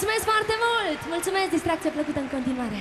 mulțumesc foarte mult! Mulțumesc, distracție plăcută în continuare!